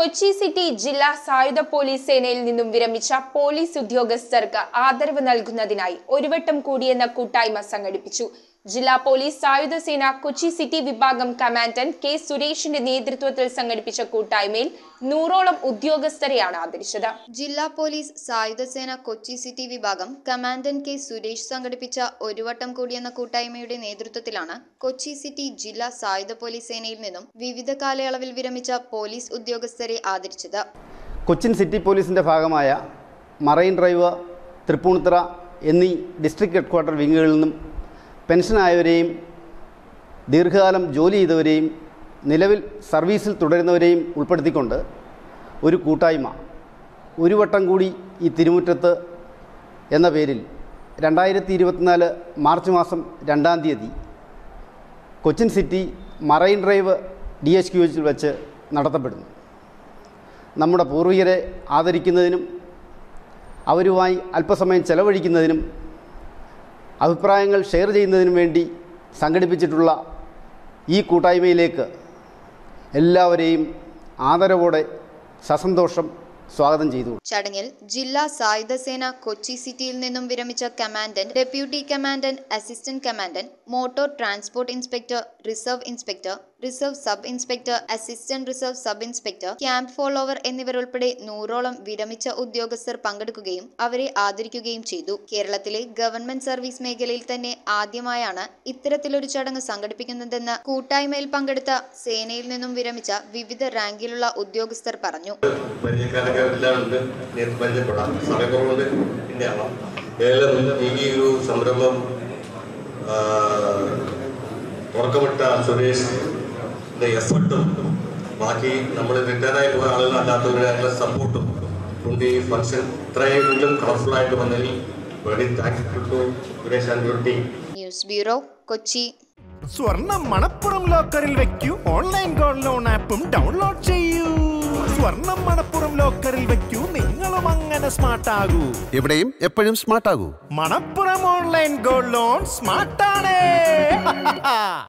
Kochi city ജില്ലാ സായുധ police സേനയിൽ നിന്നും വിരമിച്ച പോലീസ് ഉദ്യോഗസ്ഥർക്ക് ആദരവ് നൽകുന്നതിനായി ഒരുവട്ടം കൂടിയെന്ന കൂട്ടായ്മ സംഘടിപ്പിച്ചു. ജില്ലാ പോലീസ് സായുധ സേന കൊച്ചി സിറ്റി വിഭാഗം കമാൻഡന്റ് കെ സുരേഷിന്റെ നേതൃത്വത്തിൽ സംഘടിപ്പിച്ച കൂട്ടായ്മയിൽ നൂറോളം ഉദ്യോഗസ്ഥരെയാണ് ആദരിച്ചത്. ജില്ലാ പോലീസ് സായുധ സേന കൊച്ചി സിറ്റി വിഭാഗം കമാൻഡന്റ് കെ സുരേഷ് സംഘടിപ്പിച്ച ഒരു വട്ടം കൂടിയെന്ന കൂട്ടായ്മയുടെ നേതൃത്വത്തിലാണ് കൊച്ചി സിറ്റി ജില്ലാ സായുധ പോലീസ് സേനയിൽ നിന്നും വിവിധ കാലയളവിൽ വിരമിച്ച പോലീസ് ഉദ്യോഗസ്ഥരെ ആദരിച്ചത്. കൊച്ചിൻ സിറ്റി പോലീസിന്റെ ഭാഗമായ മറൈൻ ഡ്രൈവ് തൃപ്പൂണിത്തറ എന്നീ ഡിസ്ട്രിക്ട് ഹെഡ്ക്വാർട്ടർ വിങ്ങുകളിൽ നിന്നും പെൻഷനായവരെയും ദീർഘകാലം ജോലി ചെയ്തവരെയും നിലവിൽ സർവീസിൽ തുടരുന്നവരെയും ഉൾപ്പെടുത്തിക്കൊണ്ട് ഒരു കൂട്ടായ്മ ഒരു വട്ടം കൂടി ഈ തിരുമുറ്റത്ത് എന്ന പേരിൽ രണ്ടായിരത്തി ഇരുപത്തിനാല് മാർച്ച് മാസം രണ്ടാം തീയതി Cochin city marine drive D H Q വെച്ച് നടത്തപ്പെടുന്നു. നമ്മുടെ പൂർവികരെ ആദരിക്കുന്നതിനും അവരുമായി അല്പസമയം ചെലവഴിക്കുന്നതിനും അഭിപ്രായങ്ങൾ ഷെയർ ചെയ്യുന്നതിനു വേണ്ടി സംഘടിപ്പിച്ചിട്ടുള്ള ഈ കൂട്ടായ്മയിലേക്ക് എല്ലാവരെയും ആദരവോടെ സസന്തോഷം സ്വാഗതം ചെയ്തു. ചടങ്ങിൽ ജില്ലാ സായുധസേന കൊച്ചി സിറ്റിയിൽ നിന്നും വിരമിച്ച commandant deputy commandant assistant commandant motor transport inspector reserve inspector reserve sub inspector assistant reserve sub inspector camp follower എന്നിവരുൾപ്പെടെ നൂറോളം വിരമിച്ച ഉദ്യോഗസ്ഥർ പങ്കെടുക്കുകയും അവരെ ആദരിക്കുകയും ചെയ്തു. കേരളത്തിലെ ഗവൺമെന്റ് സർവീസ് മേഖലയിൽ തന്നെ ആദ്യമായാണ് ഇത്തരത്തിലൊരു ചടങ്ങ് സംഘടിപ്പിക്കുന്നതെന്ന് കൂട്ടായ്മയിൽ പങ്കെടുത്ത സേനയിൽ നിന്നും വിരമിച്ച വിവിധ റാങ്കിലുള്ള ഉദ്യോഗസ്ഥർ പറഞ്ഞു. ഈ ഒരു സംരംഭം സുരേഷ് സുരേഷിന്റെ എഫർട്ടും ബാക്കി നമ്മൾ റിട്ടയറായി പോയ ആളുകൾ അല്ലാത്തവരുടെ സപ്പോർട്ടും കൊണ്ട് ഈ ഫംഗ്ഷൻ ഇത്രയെങ്കിലും കളർഫുൾ ആയിട്ട് വന്നതിൽ very thanks to Suresh and your team news bureau Kochi. സ്വർണം മണപ്പുറം ലോക്കറിൽ വെക്കൂ. ഓൺലൈൻ ഗോൾഡ് ലോൺ ആപ്പും ഡൗൺലോഡ് ചെയ്യൂ. സ്വർണം മണപ്പുറം അങ്ങനെ സ്മാർട്ട് ആകൂ എവിടെയും എപ്പോഴും സ്മാർട്ട് ആകൂ മണപ്പുറം ഓൺലൈൻ ഗോൾഡ് ലോൺ സ്മാർട്ടാണ്